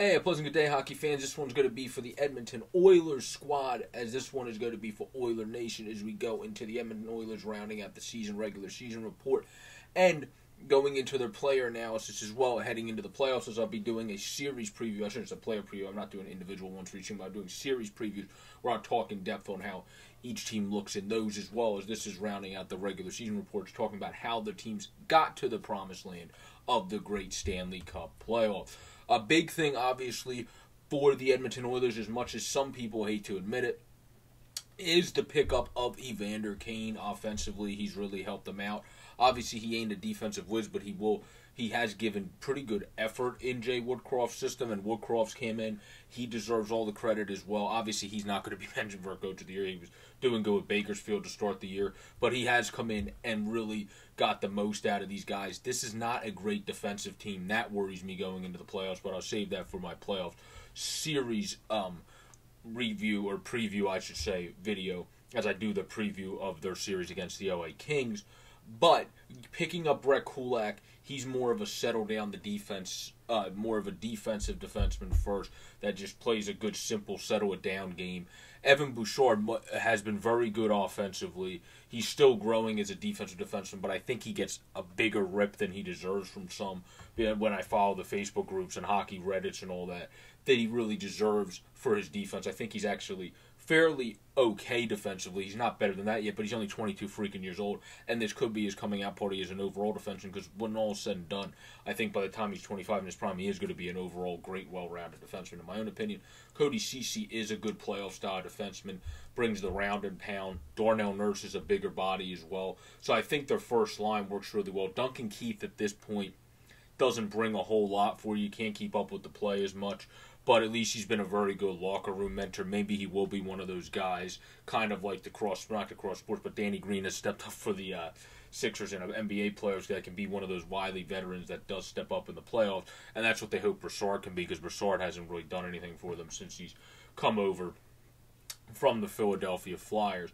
Hey, a pleasant good day, hockey fans. This one's going to be for the Edmonton Oilers squad, as this one is going to be for Oiler Nation as we go into the Edmonton Oilers rounding out the season regular season report and going into their player analysis as well, heading into the playoffs. As I'll be doing a series preview. I shouldn't say player preview. I'm not doing individual ones for each team. I'm doing series previews where I'll talk in depth on how each team looks in those as well as this is rounding out the regular season reports, talking about how the teams got to the promised land of the great Stanley Cup playoff. A big thing, obviously, for the Edmonton Oilers, as much as some people hate to admit it, is the pickup of Evander Kane offensively. He's really helped them out. Obviously, he ain't a defensive whiz, but he will. He has given pretty good effort in Jay Woodcroft's system, and Woodcroft's came in. He deserves all the credit as well. Obviously, he's not going to be mentioned for a coach of the year. He was doing good with Bakersfield to start the year, but he has come in and really got the most out of these guys. This is not a great defensive team. That worries me going into the playoffs, but I'll save that for my playoff series um, review or preview, I should say, video as I do the preview of their series against the LA Kings. But picking up Brett Kulak, he's more of a settle down the defense, uh, more of a defensive defenseman first that just plays a good, simple, settle it down game. Evan Bouchard has been very good offensively. He's still growing as a defensive defenseman, but I think he gets a bigger rip than he deserves from some. When I follow the Facebook groups and hockey Reddits and all that, that he really deserves for his defense. I think he's actually fairly okay defensively. He's not better than that yet, but he's only 22 freaking years old, and this could be his coming out party as an overall defenseman. Because when all is said and done, I think by the time he's 25 in his prime, he is going to be an overall great, well-rounded defenseman. In my own opinion, Cody Ceci is a good playoff style defenseman. Brings the round and pound. Darnell Nurse is a bigger body as well, so I think their first line works really well. Duncan Keith at this point doesn't bring a whole lot for. You can't keep up with the play as much but at least he's been a very good locker room mentor. Maybe he will be one of those guys, kind of like the cross, not the cross sports, but Danny Green has stepped up for the uh, Sixers and NBA players that can be one of those wily veterans that does step up in the playoffs, and that's what they hope Brassard can be because Brassard hasn't really done anything for them since he's come over from the Philadelphia Flyers.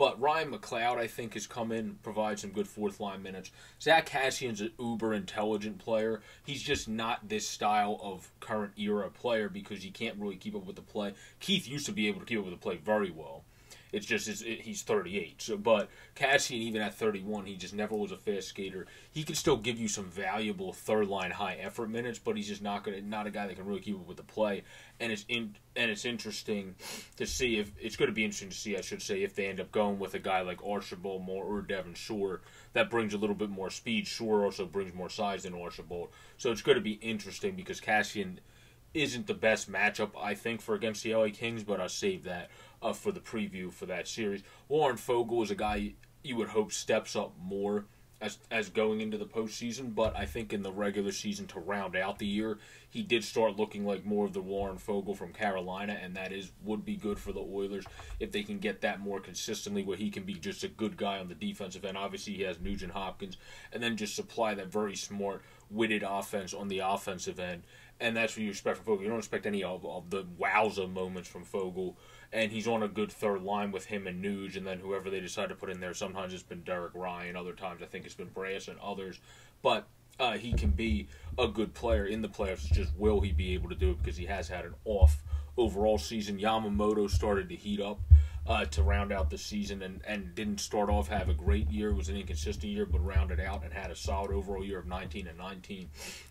But Ryan McLeod, I think, has come in, provide some good fourth line minutes. Zack Kassian's an uber intelligent player. He's just not this style of current era player because he can't really keep up with the play. Keith used to be able to keep up with the play very well. It's just it's, it, he's 38. So, but Kassian, even at 31, he just never was a fast skater. He can still give you some valuable third line high effort minutes, but he's just not gonna not a guy that can really keep up with the play. And it's in and it's interesting to see if it's going to be interesting to see, I should say, if they end up going with a guy like Archibald Moore or Devin Shore that brings a little bit more speed. Shore also brings more size than Archibald, so it's going to be interesting because Kassian isn't the best matchup I think for against the LA Kings, but I'll save that uh, for the preview for that series. Warren Foegele is a guy you would hope steps up more as as going into the postseason, but I think in the regular season to round out the year, he did start looking like more of the Warren Foegele from Carolina, and that is would be good for the Oilers if they can get that more consistently, where he can be just a good guy on the defensive end. Obviously, he has Nugent Hopkins, and then just supply that very smart, witted offense on the offensive end, and that's what you expect from Foegele. You don't expect any of, of the wowza moments from Foegele and he's on a good third line with him and Nuge, and then whoever they decide to put in there. Sometimes it's been Derek Ryan, other times I think it's been Brass and others, but uh, he can be a good player in the playoffs. It's just will he be able to do it because he has had an off overall season. Yamamoto started to heat up uh, to round out the season and, and didn't start off have a great year. It was an inconsistent year, but rounded out and had a solid overall year of 19 and 19.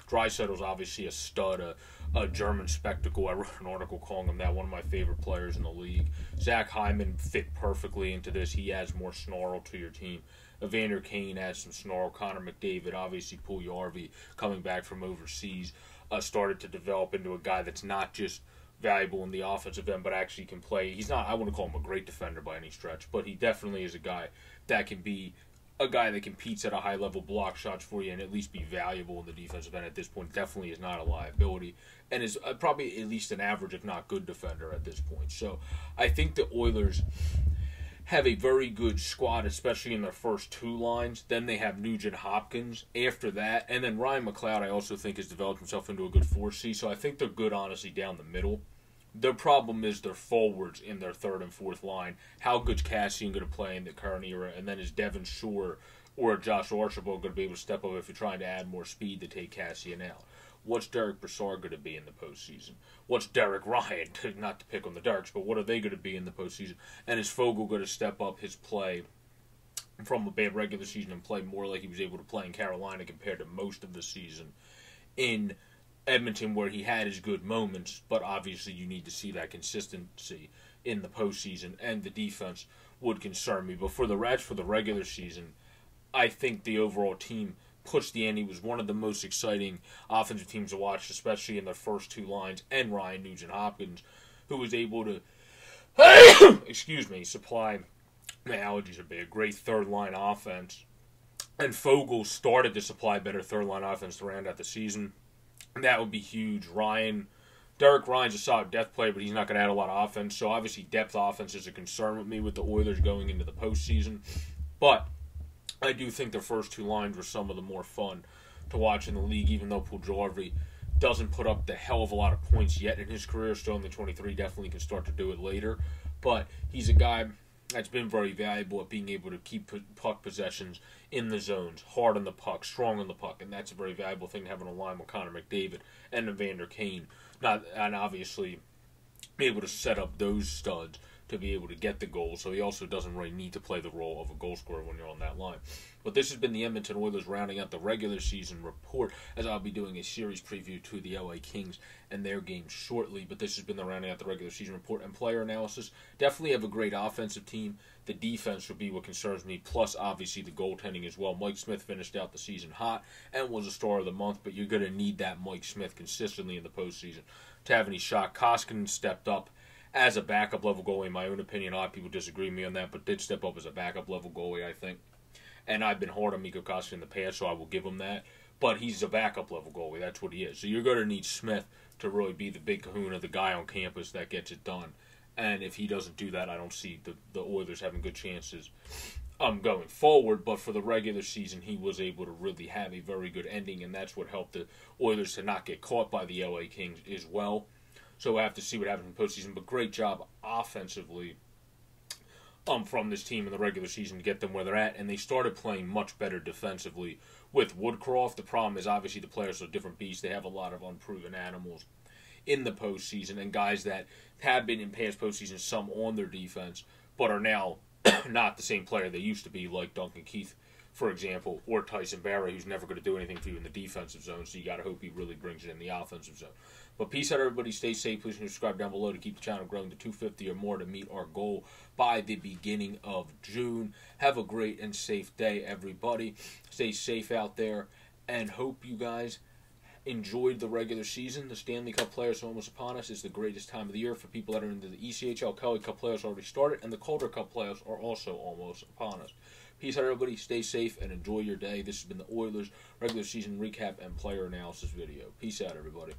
Draisaitl's obviously a stud, a, a German spectacle. I wrote an article calling him that one of my favorite players in the league. Zach Hyman fit perfectly into this. He adds more snarl to your team. Evander Kane adds some snarl. Connor McDavid, obviously Puljujarvi coming back from overseas, uh, started to develop into a guy that's not just valuable in the offensive end, but actually can play. He's not. I wouldn't call him a great defender by any stretch, but he definitely is a guy that can be a guy that competes at a high level, block shots for you, and at least be valuable in the defensive end at this point. Definitely is not a liability, and is uh, probably at least an average, if not good, defender at this point. So I think the Oilers have a very good squad, especially in their first two lines. Then they have Nugent Hopkins after that, and then Ryan McLeod. I also think has developed himself into a good four C. So I think they're good, honestly, down the middle. Their problem is their forwards in their third and fourth line. How good's Kassian going to play in the current era? And then is Devin Shore or Josh Archibald going to be able to step up if you're trying to add more speed to take Kassian out? What's Derek Brassard going to be in the postseason? What's Derek Ryan? Not to pick on the Darks, but what are they going to be in the postseason? And is Foegele going to step up his play from a bad regular season and play more like he was able to play in Carolina compared to most of the season in Edmonton, where he had his good moments, but obviously you need to see that consistency in the postseason, and the defense would concern me. But for the Reds, for the regular season, I think the overall team pushed the ante. Was one of the most exciting offensive teams to watch, especially in their first two lines, and Ryan Nugent Hopkins, who was able to, excuse me, supply. My allergies are big. Great third line offense, and Foegele started to supply better third line offense to round out the season. And that would be huge. Ryan. Derek Ryan's a solid depth player, but he's not going to add a lot of offense. So obviously, depth offense is a concern with me with the Oilers going into the postseason. But I do think the first two lines were some of the more fun to watch in the league, even though Puljujarvi doesn't put up the hell of a lot of points yet in his career. Still in the 23, definitely can start to do it later. But he's a guy that's been very valuable at being able to keep puck possessions in the zones, hard on the puck, strong on the puck, and that's a very valuable thing to have on a line with Connor McDavid and Evander Kane. Not and obviously be able to set up those studs to be able to get the goal. So he also doesn't really need to play the role of a goal scorer when you're on that line. But this has been the Edmonton Oilers rounding out the regular season report, as I'll be doing a series preview to the LA Kings and their game shortly. But this has been the rounding out the regular season report and player analysis. Definitely have a great offensive team. The defense would be what concerns me, plus obviously the goaltending as well. Mike Smith finished out the season hot and was a star of the month, but you're going to need that Mike Smith consistently in the postseason to have any shot. Koskinen stepped up as a backup level goalie, in my own opinion. A lot of people disagree with me on that, but did step up as a backup level goalie, I think. And I've been hard on Mikko Koskinen in the past, so I will give him that. But he's a backup level goalie. That's what he is. So you're going to need Smith to really be the big kahuna, the guy on campus that gets it done. And if he doesn't do that, I don't see the, the Oilers having good chances um, going forward. But for the regular season, he was able to really have a very good ending, and that's what helped the Oilers to not get caught by the LA Kings as well. So we'll have to see what happens in postseason. But great job offensively um, from this team in the regular season to get them where they're at. And they started playing much better defensively with Woodcroft. The problem is obviously the players are different beasts. They have a lot of unproven animals in the postseason and guys that have been in past postseasons, some on their defense, but are now not the same player they used to be, like Duncan Keith, for example, or Tyson Barrie, who's never going to do anything for you in the defensive zone. So you got to hope he really brings it in the offensive zone. But peace out, everybody. Stay safe. Please subscribe down below to keep the channel growing to 250 or more to meet our goal by the beginning of June. Have a great and safe day, everybody. Stay safe out there, and hope you guys enjoyed the regular season. The Stanley Cup playoffs are almost upon us. It's the greatest time of the year for people that are into the ECHL. Kelly Cup playoffs already started, and the Calder Cup playoffs are also almost upon us. Peace out, everybody. Stay safe and enjoy your day. This has been the Oilers regular season recap and player analysis video. Peace out, everybody.